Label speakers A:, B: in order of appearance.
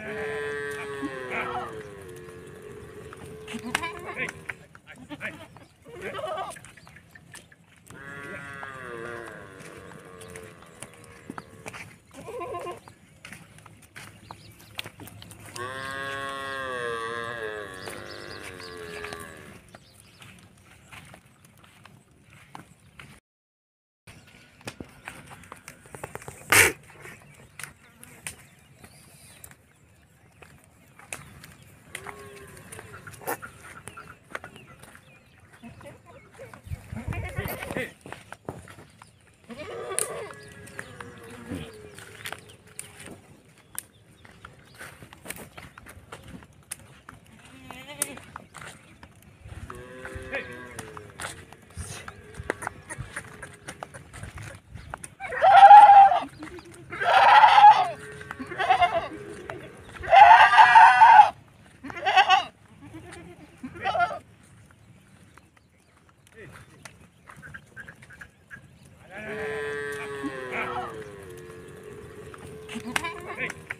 A: Yeah.
B: Hey.